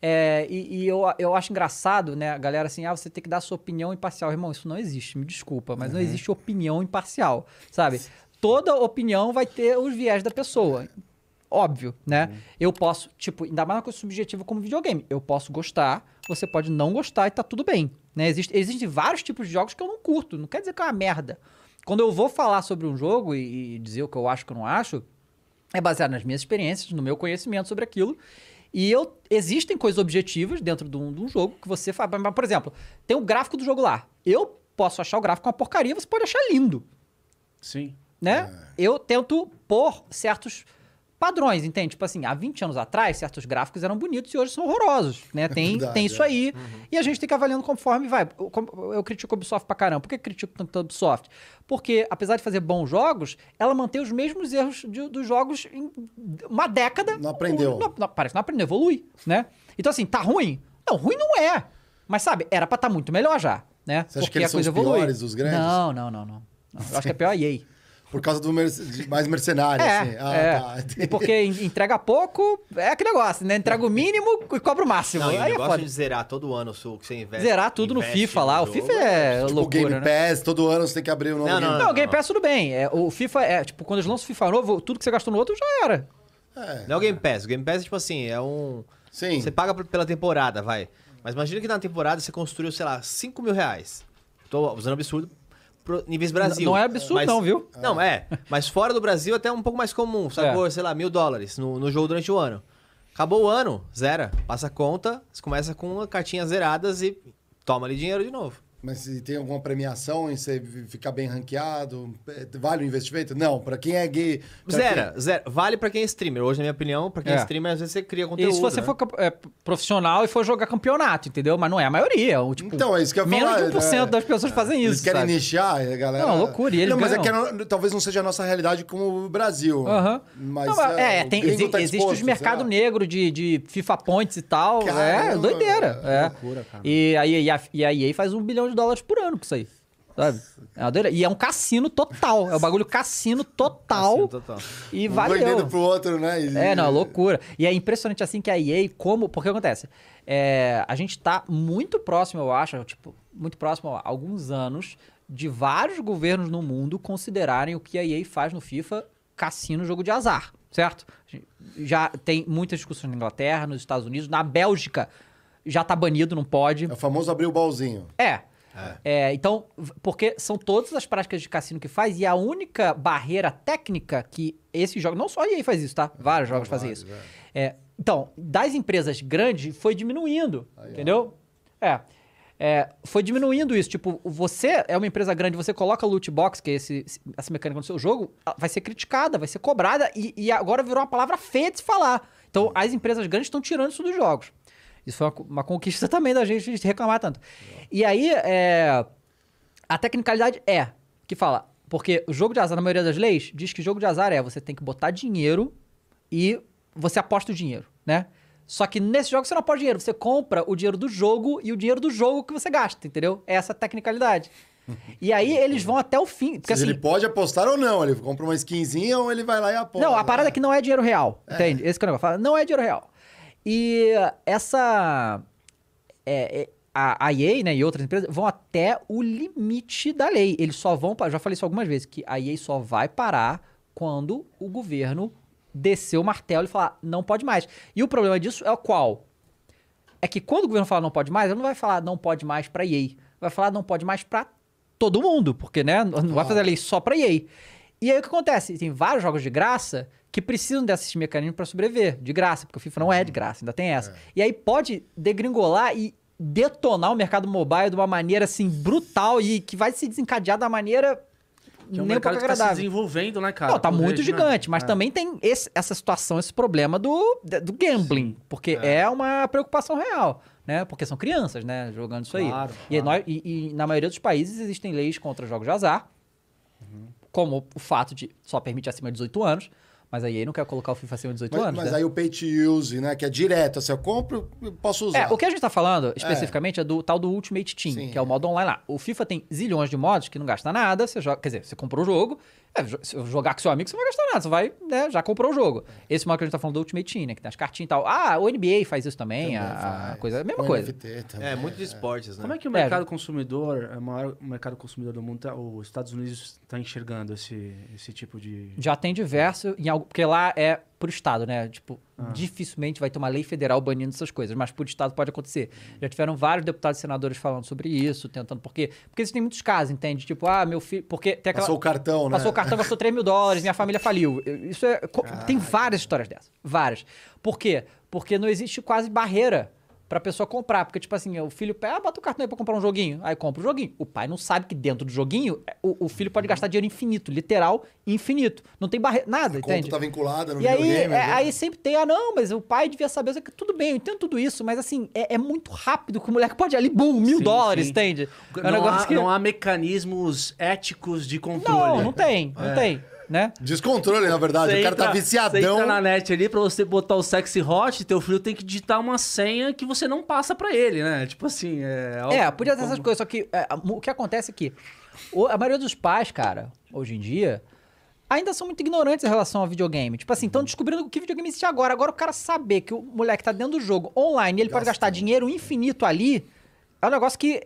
É, e, e eu, eu acho engraçado, né, a galera assim, ah, você tem que dar sua opinião imparcial. Irmão, isso não existe, me desculpa, mas não existe opinião imparcial, sabe? Toda opinião vai ter os viés da pessoa. Óbvio, né? Eu posso, tipo, ainda mais uma coisa subjetiva como videogame. Eu posso gostar, você pode não gostar e tá tudo bem. Né? Existe, existem vários tipos de jogos que eu não curto. Não quer dizer que é uma merda. Quando eu vou falar sobre um jogo e, e dizer o que eu acho que eu não acho, é baseado nas minhas experiências, no meu conhecimento sobre aquilo. E eu existem coisas objetivas dentro de um, de um jogo que você faz. Mas, Por exemplo, tem o gráfico do jogo lá. Eu posso achar o gráfico uma porcaria, você pode achar lindo, Sim. né? Eu tento pôr certos padrões, entende? Tipo assim, há 20 anos atrás, certos gráficos eram bonitos e hoje são horrorosos, né? Tem, verdade, tem isso é. aí. E a gente tem que avaliando conforme vai. Eu, eu critico a Ubisoft pra caramba. Por que eu critico tanto a Ubisoft? Porque, apesar de fazer bons jogos, ela mantém os mesmos erros de- dos jogos em uma década. Não aprendeu. Não, não, parece que não aprendeu, evolui, né? Então, assim, tá ruim? Não, ruim não é. Mas, sabe, era pra estar muito melhor já, né? Você acha que eles são os piores, os grandes? Não, não, não, não. Não, Eu acho que é pior a EA. Por causa do mer- de mais mercenário, É, assim. Ah, é. tá. E porque en- entrega pouco, é aquele negócio, né? Entrega o mínimo e cobra o máximo. Não, e o Aí é negócio foda. de zerar todo ano o seu- que você investe. Zerar tudo no investe FIFA lá. O FIFA é Tipo, loucura, Game né? Pass, todo ano você tem que abrir um novo Não, Game não, Não, o Game Pass tudo bem. É, o FIFA é, tipo, quando eles lançam o FIFA novo, tudo que você gastou no outro já era. É, Não é o Game Pass. O Game Pass é tipo assim, é um. Sim. Você paga pela temporada, vai. Mas imagina que na temporada você construiu, sei lá, 5 mil reais. Tô usando absurdo pro níveis Brasil. não é absurdo Mas- não, viu? Não, é. Mas fora do Brasil até um pouco mais comum. Sacou, É. sei lá, mil dólares no, no jogo durante o ano. Acabou o ano, zera. Passa a conta, começa com cartinhas zeradas e toma ali dinheiro de novo. Mas se tem alguma premiação em você ficar bem ranqueado, é, vale o investimento? Não, pra quem é gay... pra Zera, zero. Vale pra quem é streamer. Hoje, na minha opinião, pra quem é, É. streamer, às vezes você cria conteúdo. E se você né? for é, profissional e for jogar campeonato, entendeu? Mas não é a maioria. O, tipo, Então, é isso que eu ia Menos falar, de 1% né? das pessoas fazem Eles isso, querem sabe? nichar, a galera... Não, loucura, e eles Não, mas é ganham. que não- talvez não seja a nossa realidade como o Brasil. Aham. Mas, Não, é, o tem, exi- tá existe disposto, os mercado será? negro de, de FIFA Points e tal. é Caramba, doideira. é É. loucura, cara. E, e, e a EA faz um bilhão de dólares por ano com isso aí. Sabe? É uma doideira. E é um cassino total. É o bagulho cassino total. Cassino total. E Um valeu. vendendo pro outro, né? E- É, não, loucura. E é impressionante assim que a EA, como. Porque acontece? É, a gente tá muito próximo, eu acho, tipo, muito próximo há alguns anos, de vários governos no mundo considerarem o que a EA faz no FIFA cassino jogo de azar, certo? Já tem muitas discussões na Inglaterra, nos Estados Unidos, na Bélgica já tá banido, não pode. É o famoso abrir o baúzinho. É. É, então, v- porque são todas as práticas de cassino que faz, e a única barreira técnica que esse jogo. Não só a EA faz isso, tá? Vários jogos fazem isso. É, então, das empresas grandes foi diminuindo. entendeu? É. É, foi diminuindo isso. Tipo, você é uma empresa grande, você coloca loot box, que é esse, essa mecânica no seu jogo, vai ser criticada, vai ser cobrada, e, e agora virou uma palavra feia de se falar. Então, as empresas grandes estão tirando isso dos jogos. Isso foi uma, co- uma conquista também da gente de reclamar tanto. E aí, é, a tecnicalidade é que fala, porque o jogo de azar, na maioria das leis, diz que jogo de azar é você tem que botar dinheiro e você aposta o dinheiro, né? Só que nesse jogo você não aposta dinheiro, você compra o dinheiro do jogo e o dinheiro do jogo que você gasta, entendeu? É essa tecnicalidade. E aí eles vão até o fim. Porque, Se assim, ele pode apostar ou não. Ele compra uma skinzinha ou ele vai lá e aposta. não, a parada é que não é dinheiro real, entende? Esse que é o negócio. Fala, Não é dinheiro real. E essa... é, é, a, a EA, né, e outras empresas vão até o limite da lei. Eles só vão... Já falei isso algumas vezes, que a EA só vai parar quando o governo descer o martelo e falar, não pode mais. E o problema disso é o qual? É que quando o governo fala não pode mais, ele não vai falar não pode mais pra EA. Vai falar não pode mais pra todo mundo, porque, né, não vai fazer a lei só pra EA. E aí o que acontece? Tem vários jogos de graça que precisam desses mecanismos pra sobreviver, de graça, porque o FIFA não é de graça, ainda tem essa. E aí pode degringolar e detonar o mercado mobile de uma maneira assim brutal e que vai se desencadear da maneira Que é um nem um pouco mercado que tá se agradável. desenvolvendo, né, cara? Não, tá muito né? gigante, mas É. também tem esse- essa situação, esse problema do, do gambling, porque é. uma preocupação real, né? Porque são crianças, né, jogando isso aí. Claro, E, claro. nós- e- e na maioria dos países existem leis contra jogos de azar, como o fato de só permitir acima de 18 anos, Mas aí não quer colocar o FIFA acima de 18 Mas, anos, mas né? aí o pay to use, né? Que é direto, assim, eu compro, eu posso usar. É, o que a gente tá falando especificamente é, do tal do Ultimate Team, Sim. que é o modo online lá. O FIFA tem zilhões de modos que não gasta nada, você joga, quer dizer, você comprou o jogo, é, se eu jogar com seu amigo, você não vai gastar nada, você vai, né, já comprou o jogo. Esse modo que a gente tá falando do Ultimate Team, né, que tem as cartinhas e tal. Ah, o NBA faz isso também, Também a, a faz. coisa, a mesma Com coisa. NFT também, É, muito de esportes, né? Como é que o É, mercado consumidor, é o maior mercado consumidor do mundo, tá- os Estados Unidos está enxergando esse, esse tipo de. Já tem diverso, em algo, porque lá é por estado, né? Tipo, Ah. dificilmente vai ter uma lei federal banindo essas coisas, mas por estado pode acontecer. Já tiveram vários deputados e senadores falando sobre isso, tentando, porque porque existem muitos casos, entende? Tipo, ah, meu filho, porque tem aquela Passou o cartão, né? Passou o cartão, gastou 3 mil dólares, minha família faliu. Isso é. Tem várias histórias dessas. Várias. Por quê? Porque não existe quase barreira pra pessoa comprar. Porque, tipo assim, o filho pega, ah, bota o cartão aí pra comprar um joguinho. Aí compra o joguinho. O pai não sabe que dentro do joguinho o, o filho pode gastar dinheiro infinito, literal infinito. Não tem barreira. Nada, A conta entende? tá vinculada no E aí, videogame. é, né? aí sempre tem, ah, não, mas o pai devia saber. Que Tudo bem, eu entendo tudo isso, mas assim, é, é muito rápido que o moleque pode ir ali, bum, mil Sim, dólares, sim. entende? É um não, negócio há, que. não há mecanismos éticos de controle. não, não tem, não É. tem, né? Descontrole, na verdade. Você o cara tá entra- Você viciadão. entra na net ali pra você botar o sexy hot, teu filho tem que digitar uma senha que você não passa pra ele, né? Tipo assim, é... É, podia ter essas coisas, só que é, o que acontece é que a maioria dos pais, cara, hoje em dia, ainda são muito ignorantes em relação ao videogame. Tipo assim, estão descobrindo o que videogame existe agora. Agora o cara saber que o moleque tá dentro do jogo online e ele pode Gasta. gastar dinheiro infinito ali. É um negócio que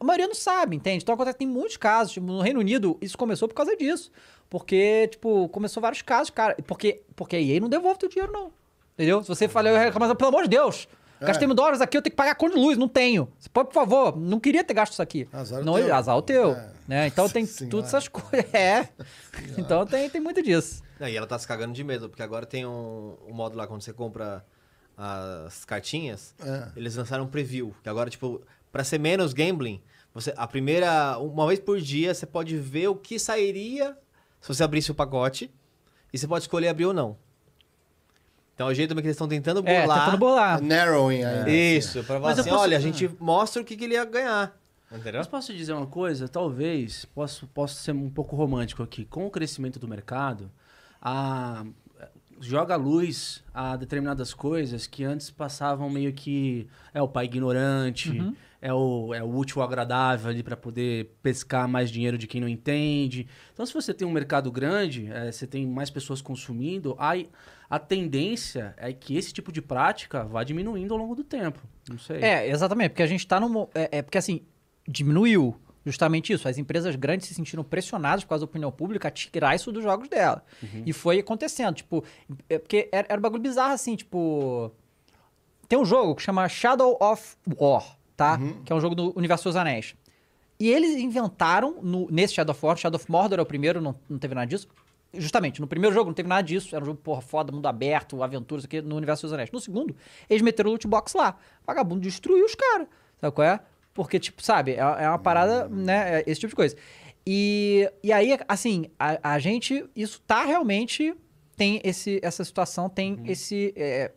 a maioria não sabe, entende? Então acontece tem muitos casos. Tipo, no Reino Unido, isso começou por causa disso. Porque, tipo, começou vários casos, cara. Porque, porque a EA não devolve teu dinheiro, não. Entendeu? Se você falar, eu reclamo, pelo amor de Deus, É. gastei mil dólares aqui, eu tenho que pagar a conta de luz, não tenho. Você pode, por favor, não queria ter gasto isso aqui. Azar o não, teu. Azar o teu. É. Né? Então tem Senhora. tudo essas coisas. É. Então tem, tem muito disso. Não, e ela tá se cagando de medo, porque agora tem um, um modo lá quando você compra as cartinhas, É. eles lançaram um preview, que agora, tipo, pra ser menos gambling, você, a primeira, uma vez por dia, você pode ver o que sairia se você abrisse o pacote, e você pode escolher abrir ou não. Então é o jeito também que eles estão tentando É, burlar. tentando burlar. Narrowing ainda. Isso, pra falar Mas assim, posso- olha, a gente mostra o que, que ele ia ganhar. Entendeu? Mas posso te dizer uma coisa? Talvez, posso, posso ser um pouco romântico aqui. Com o crescimento do mercado, a, joga luz a determinadas coisas que antes passavam meio que... É o pai ignorante, é, o, é o útil agradável ali para poder pescar mais dinheiro de quem não entende. Então, se você tem um mercado grande, é, você tem mais pessoas consumindo, aí a tendência é que esse tipo de prática vá diminuindo ao longo do tempo. Não sei. É, exatamente, porque a gente tá num. É, é porque assim, diminuiu justamente isso. As empresas grandes se sentiram pressionadas por causa da opinião pública a tirar isso dos jogos dela. E foi acontecendo. Tipo, é porque era, era um bagulho bizarro assim, tipo. Tem um jogo que chama Shadow of War, tá? Que é um jogo do Universo dos Anéis. E eles inventaram, no- nesse Shadow of War, Shadow of Mordor é o primeiro, não, não teve nada disso. Justamente, no primeiro jogo não teve nada disso. Era um jogo, porra, foda, mundo aberto, aventuras aqui no Universo dos Anéis. No segundo, eles meteram o loot box lá. Vagabundo destruiu os caras. Sabe qual é? Porque, tipo, sabe, é, é uma parada, né? é Esse tipo de coisa. E, e aí, assim, a, a gente, isso tá realmente. Tem esse, essa situação, tem esse. é,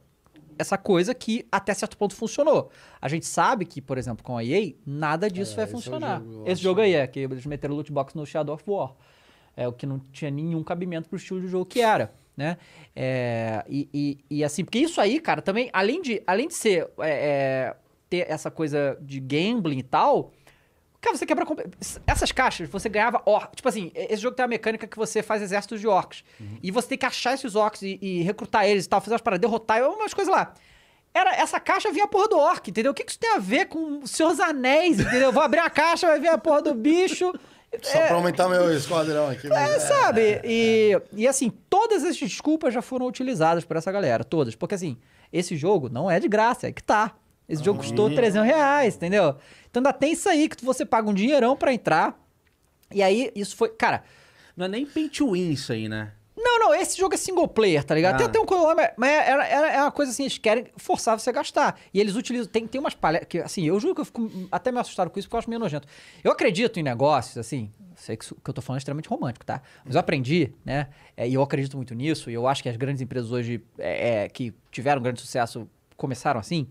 essa coisa que até certo ponto funcionou. A gente sabe que, por exemplo, com a EA, nada disso É, vai esse é funcionar. jogo, esse jogo aí é que eles meteram loot box no Shadow of War. É o que não tinha nenhum cabimento pro estilo de jogo que era, né? É, e, e, e assim, porque isso aí, cara, também, além de, além de ser, é, é, ter essa coisa de gambling e tal, cara, você quebra... Essas caixas, você ganhava orcs. Tipo assim, esse jogo tem uma mecânica que você faz exércitos de orcs. E você tem que achar esses orcs e, e recrutar eles e tal, fazer umas paradas, derrotar, umas coisas lá. Era, essa caixa vinha a porra do orc, entendeu? O que, que isso tem a ver com o Senhor dos Anéis, entendeu? Eu vou abrir a caixa, vai vir a porra do bicho. Só pra aumentar meu esquadrão aqui. É, mas- sabe? E, e assim, todas as desculpas já foram utilizadas por essa galera, todas. Porque assim, esse jogo não é de graça, é que tá. Esse jogo custou 300 reais, entendeu? Então ainda tem isso aí, que você paga um dinheirão pra entrar. E aí, isso foi... Cara, Não é nem pay to win isso aí, né? não, não, esse jogo é single player, tá ligado? Tem Ah. até um coisa, mas- mas é, uma coisa assim, eles querem forçar você a gastar. E eles utilizam, tem, tem umas palestras, que assim, eu juro que eu fico até meio assustado com isso, porque eu acho meio nojento. Eu acredito em negócios, assim, sei que isso que eu tô falando é extremamente romântico, tá? Mas eu aprendi, né, é, e eu acredito muito nisso, e eu acho que as grandes empresas hoje, é, é, que tiveram grande sucesso, começaram assim,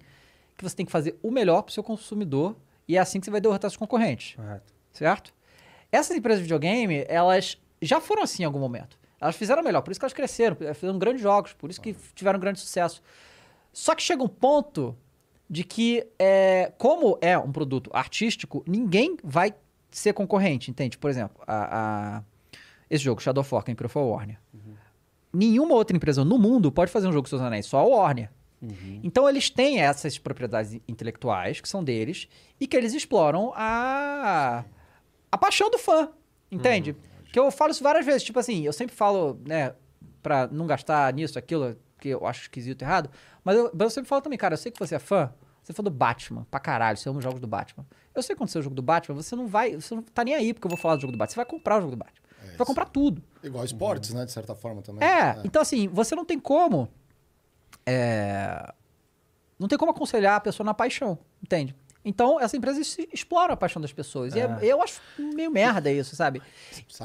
que você tem que fazer o melhor pro seu consumidor, e é assim que você vai derrotar seus concorrentes Correto. certo? Essas empresas de videogame, elas já foram assim em algum momento. Elas fizeram melhor, por isso que elas cresceram, fizeram grandes jogos, por isso que tiveram grande sucesso. Só que chega um ponto de que, é, como é um produto artístico, ninguém vai ser concorrente, entende? Por exemplo, a, a- esse jogo, Shadow of War, que é a Warner. Nenhuma outra empresa no mundo pode fazer um jogo Seus Anéis, só a Warner. Então eles têm essas propriedades intelectuais que são deles e que eles exploram a, a paixão do fã, entende? Que eu falo isso várias vezes, tipo assim, eu sempre falo, né, pra não gastar nisso, aquilo, que eu acho esquisito errado, mas eu, mas eu sempre falo também, cara, eu sei que você é fã, você é fã do Batman, pra caralho, você ama os jogos do Batman. Eu sei quando você é o jogo do Batman, você não vai, você não tá nem aí porque eu vou falar do jogo do Batman, você vai comprar o jogo do Batman. você vai comprar tudo. Igual esportes, né? De certa forma também. É, então assim, você não tem como. É, não tem como aconselhar a pessoa na paixão, entende? Então, essa empresa explora a paixão das pessoas. E é- eu acho meio merda isso, sabe?